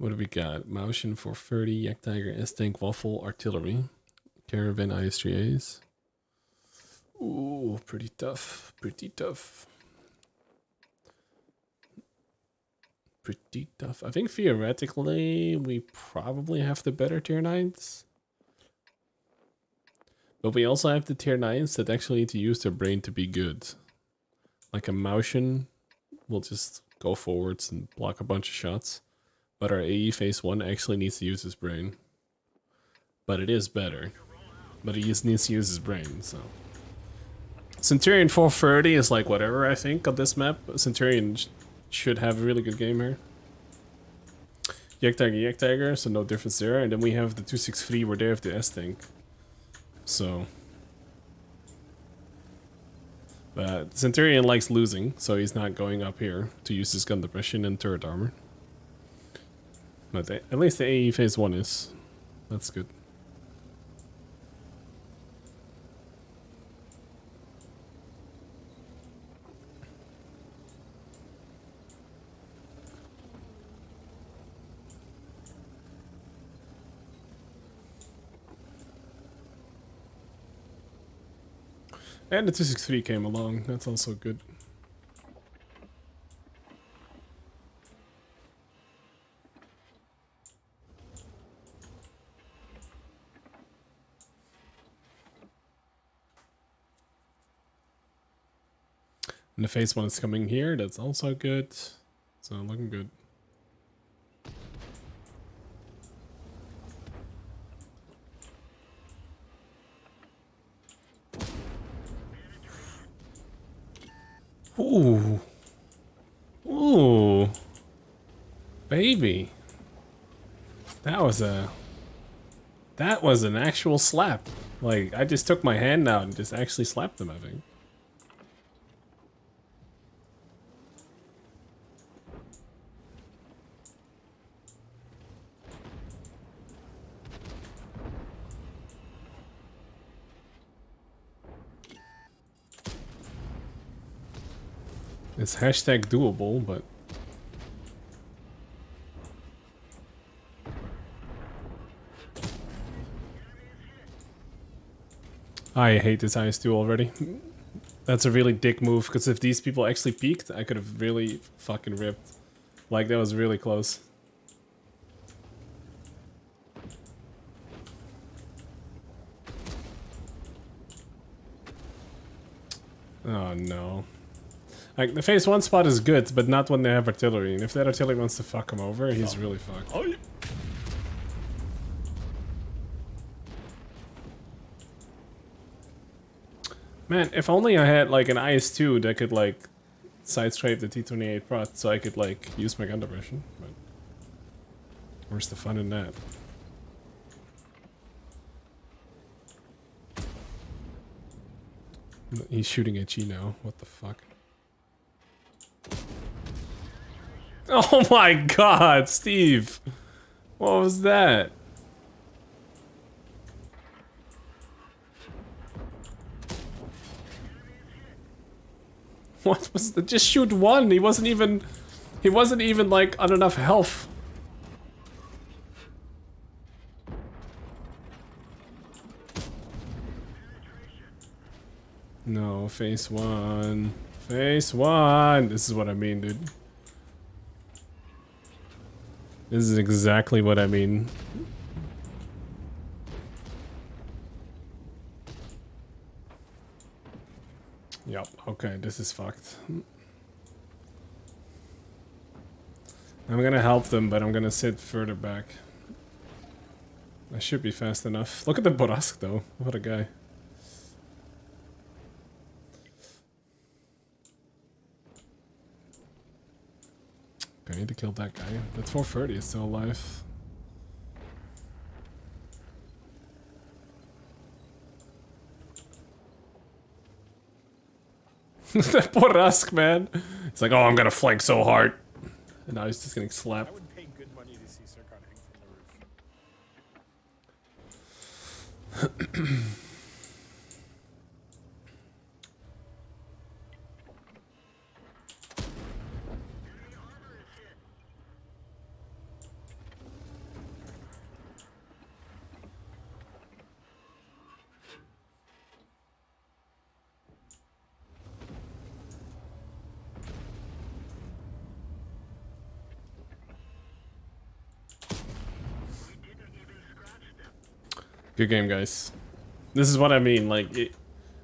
What do we got? Motion for 30, Jagdtiger, S Tank, Waffle, Artillery, Caernarvon IS-3As. Ooh, pretty tough. Pretty tough. Pretty tough. I think theoretically we probably have the better tier 9s. But we also have the tier 9s that actually need to use their brain to be good. Like a Motion will just go forwards and block a bunch of shots. But our AE phase 1 actually needs to use his brain. But it is better. But he just needs to use his brain, so... Centurion 430 is like whatever, I think, on this map. Centurion sh should have a really good game here. Jagdtiger, Yak Tiger, so no difference there. And then we have the 263 where they have the S-Tank. So... But Centurion likes losing, so he's not going up here to use his gun depression and turret armor. The, at least the AE phase 1 is. That's good. And the 263 came along, that's also good. And the phase one is coming here, that's also good. So looking good. Ooh. Ooh. Baby. That was a... That was an actual slap. Like, I just took my hand out and just actually slapped them, I think. It's hashtag doable, but... I hate this IS-2 already. That's a really dick move, because if these people actually peaked, I could have really fucking ripped. Like, that was really close. Oh no. Like, the phase one spot is good, but not when they have artillery. And if that artillery wants to fuck him over, he's really fucked. Oh, yeah. Man, if only I had, like, an IS-2 that could, like, sideswipe the T-28 prot so I could, like, use my gun depression. But where's the fun in that? He's shooting at you now. What the fuck? Oh my god, Steve! What was that? What was the- just shoot one, he wasn't even- he wasn't even like on enough health. No, phase one. Phase one! This is what I mean, dude. This is exactly what I mean. Yep, okay, this is fucked. I'm gonna help them, but I'm gonna sit further back. I should be fast enough. Look at the Bourrasque though, what a guy. I need to kill that guy. That 430 is still alive. that poor Rusk, man. It's like, oh, I'm gonna flank so hard. And now he's just getting slapped. Good game, guys. This is what I mean. Like, it,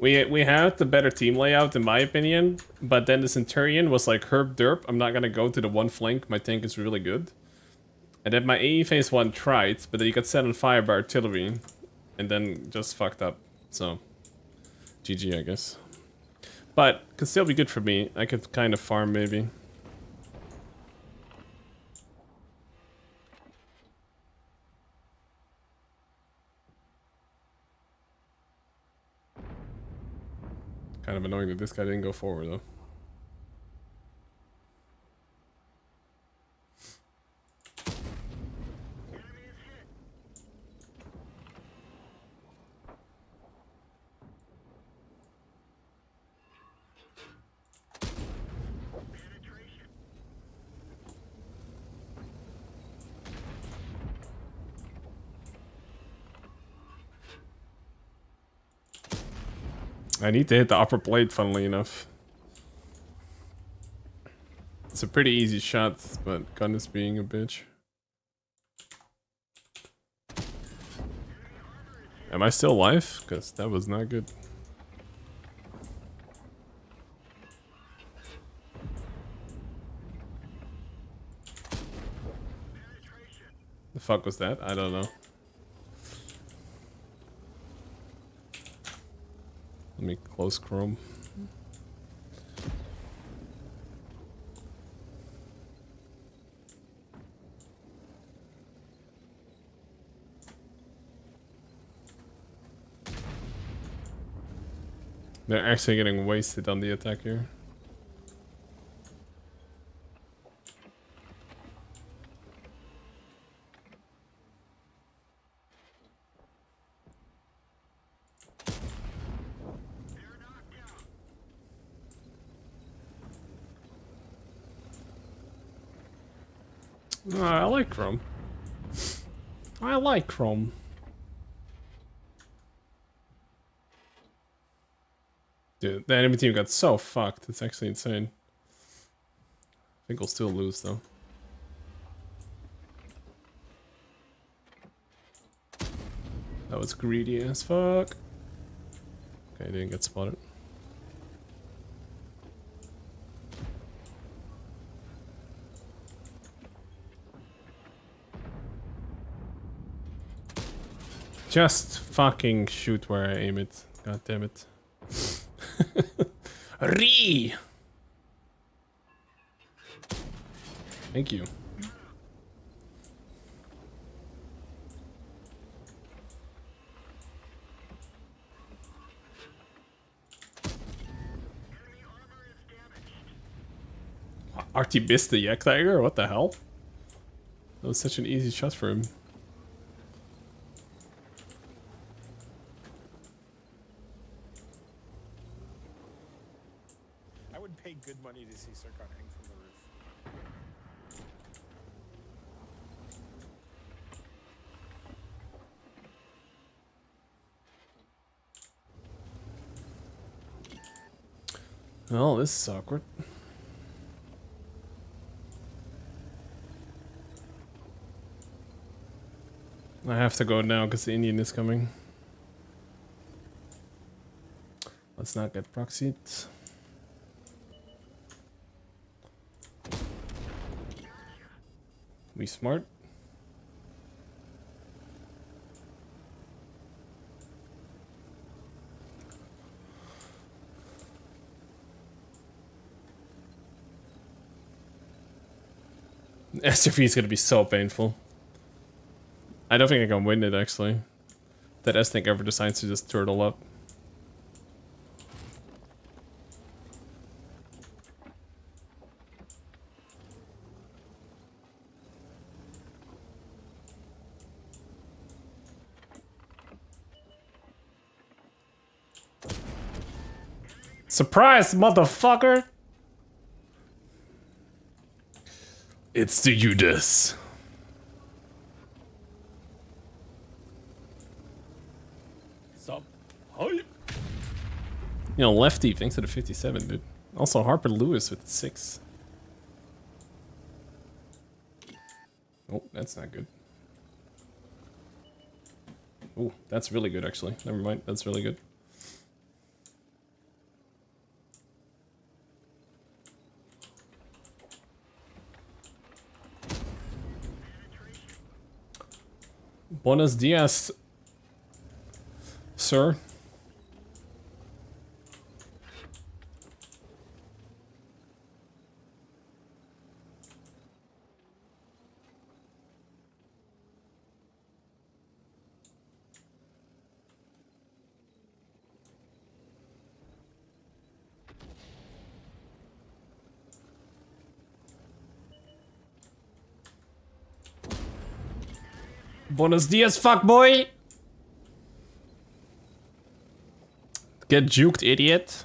we we had the better team layout, in my opinion. But then the Centurion was like, herb derp. I'm not gonna go to the one flank. My tank is really good. And then my AE phase one tried, but then he got set on fire by artillery, and then just fucked up. So, GG, I guess. But could still be good for me. I could kind of farm maybe. Of annoying that this guy didn't go forward though. I need to hit the upper plate, funnily enough. It's a pretty easy shot, but gun is being a bitch. Am I still alive? Because that was not good. The fuck was that? I don't know. Let me close Chrome. They're actually getting wasted on the attack here. I like Chrome. I like Chrome. Dude, the enemy team got so fucked. It's actually insane. I think we'll still lose though. That was greedy as fuck. Okay, didn't get spotted. Just fucking shoot where I aim it. God damn it. Re! Thank you. The Jagdtiger? What the hell? That was such an easy shot for him. Well, this is awkward. I have to go now because the Indian is coming. Let's not get proxied. We smart. SRV is going to be so painful. I don't think I can win it, actually. That S-Tank ever decides to just turtle up. Surprise, motherfucker! It's the Judas. Sup? Hype. You know, lefty thanks to the 57, dude. Also, Harper Lewis with the 6. Oh, that's not good. Oh, that's really good actually. Never mind, that's really good. Buenos dias, sir. Buenos dias, fuckboy! Get juked, idiot.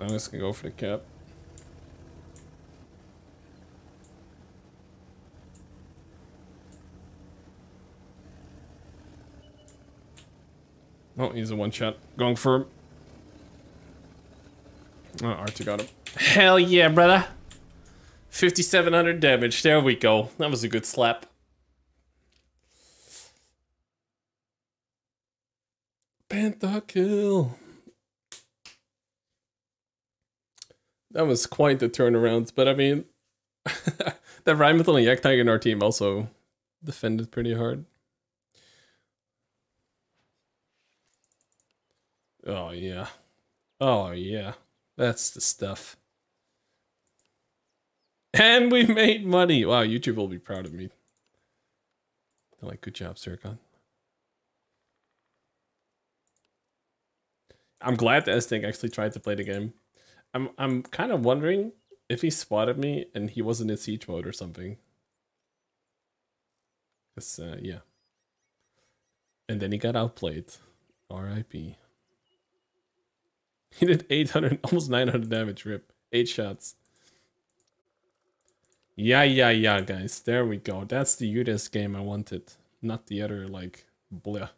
I'm just gonna go for the cap. Oh, he's a one shot. Going for him. Oh, Arthur got him. Hell yeah, brother. 5,700 damage. There we go. That was a good slap. Panther kill. That was quite the turnaround, but I mean, that Rheinmetall and Jagdtiger in our team also defended pretty hard. Oh, yeah. Oh, yeah. That's the stuff. And we made money. Wow, YouTube will be proud of me. They're like, good job, Circon. I'm glad that S-Tank actually tried to play the game. I'm I'm kind of wondering if he spotted me and he wasn't in siege mode or something. Cause uh, yeah. And then he got outplayed. R.I.P. He did 800, almost 900 damage, rip. Eight shots. Yeah, yeah, yeah, guys. There we go. That's the UDES game I wanted. Not the other, like, bleh.